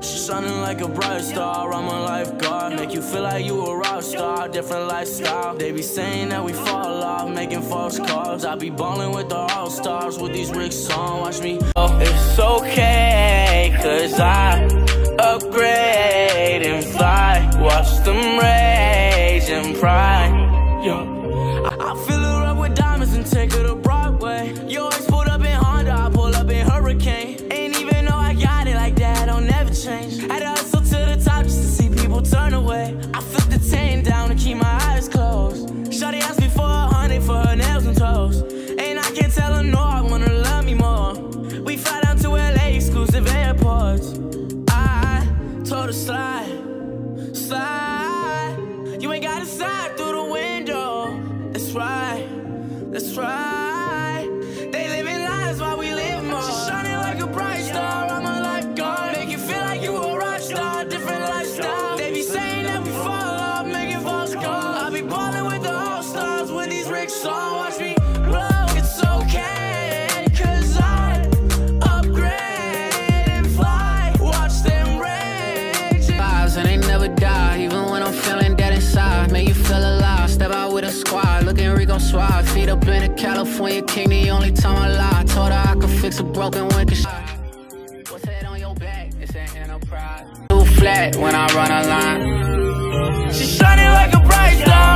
Shining like a bright star, I'm a lifeguard. Make you feel like you a rock star, different lifestyle. They be saying that we fall off, making false calls. I be balling with the all stars with these ricks on. Watch me. Oh, it's okay, cause I upgrade and fly. Watch them rage and pride. Yo, I, I fill her up with diamonds and take her to can't tell her no, I want her to love me more. We fly down to LA, exclusive airports. I told her slide, slide. You ain't gotta slide through the window. That's right, that's right. They living lives while we live more. She's shining like a bright star. I'm a lifeguard. Make you feel like you a rock star. Different lifestyle. They be saying that we fall off, making false calls. I be ballin' with the all stars with these ricks on. Rico Suave. Feet up in a California king, the only time I lie. I Told her I could fix a broken window. What's that on your back? It's an enterprise. Too flat when I run a line. She's shining like a bright star.